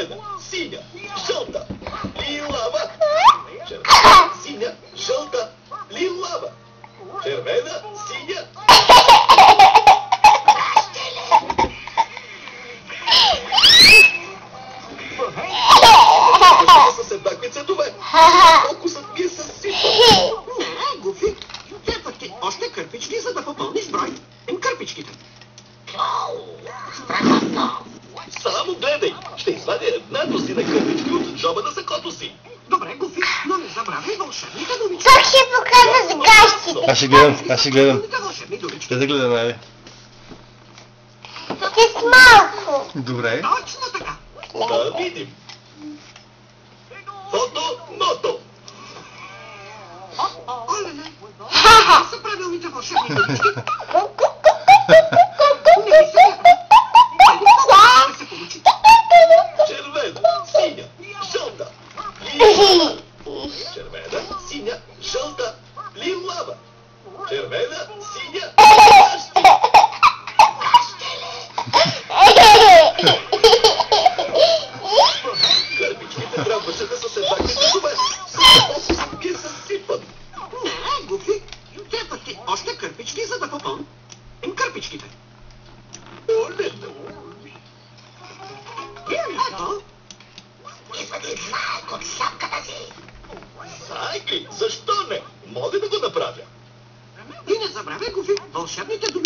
червена, синя, жълта, лилава. Червена, синя, жълта, лилава. Червена, синя. Още кърпички, за да попълниш брой. Кърпичките. Само джоба на сакото си. Добре, Гуфи, но не забравяй вълшебните думички. Тук ще покажа с гащите. Аз ще гледам, аз ще гледам. Ще да гледам, айде. Тук е с малко. Добре. Точно така. Да видим. Фото, мото. Оле, това са правилните вълшебни думички. Не ми се вярва. Айде, ще се получи. Червена, синя, жълта, лилава. Червена, синя, жълта, лилава. Червена, синя, кащи. Кърпичките трябваше да са с еднакви цветове. Фокусът ми е съсипан. Не, Гуфи, трябват ти още кърпички, за да попълниш. Им кърпичките. Оле, Ето, Сайки, защо не? Мога да го направя. и не забравяй, Гуфи, вълшебните думи.